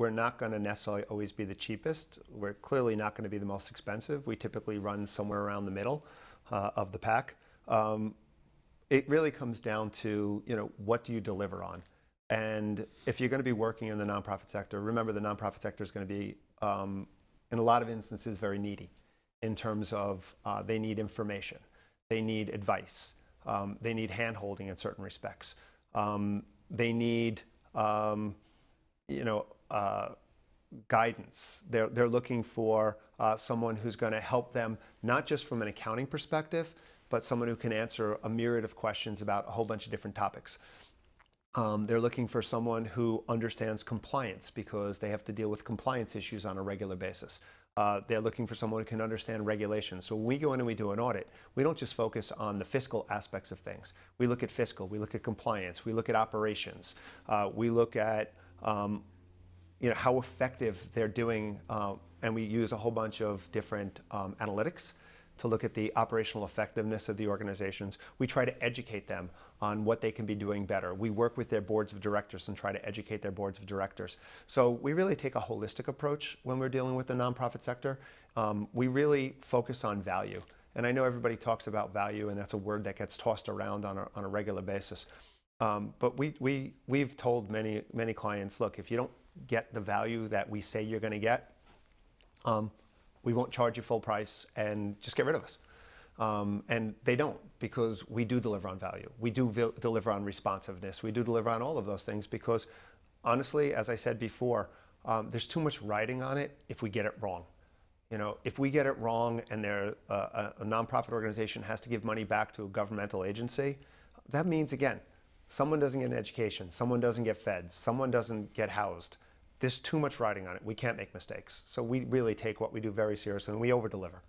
we're not going to necessarily always be the cheapest. We're clearly not going to be the most expensive. We typically run somewhere around the middle uh, of the pack. Um, it really comes down to you know what do you deliver on, and if you're going to be working in the nonprofit sector, remember the nonprofit sector is going to be um, in a lot of instances very needy in terms of uh, they need information, they need advice, um, they need handholding in certain respects, um, they need um, you know uh, guidance. They're, they're looking for uh, someone who's going to help them, not just from an accounting perspective, but someone who can answer a myriad of questions about a whole bunch of different topics. Um, they're looking for someone who understands compliance because they have to deal with compliance issues on a regular basis. Uh, they're looking for someone who can understand regulations. So when we go in and we do an audit, we don't just focus on the fiscal aspects of things. We look at fiscal, we look at compliance, we look at operations, uh, we look at um, you know, how effective they're doing, uh, and we use a whole bunch of different um, analytics to look at the operational effectiveness of the organizations. We try to educate them on what they can be doing better. We work with their boards of directors and try to educate their boards of directors. So we really take a holistic approach when we're dealing with the nonprofit sector. Um, we really focus on value. And I know everybody talks about value, and that's a word that gets tossed around on a, on a regular basis. Um, but we, we, we've told many, many clients, look, if you don't get the value that we say you're going to get, um, we won't charge you full price and just get rid of us. Um, and they don't because we do deliver on value. We do vi- deliver on responsiveness. We do deliver on all of those things because, honestly, as I said before, um, there's too much writing on it if we get it wrong. You know, if we get it wrong and uh, a, a nonprofit organization has to give money back to a governmental agency, that means again, someone doesn't get an education, someone doesn't get fed, someone doesn't get housed. There's too much riding on it. We can't make mistakes. So we really take what we do very seriously and we over deliver.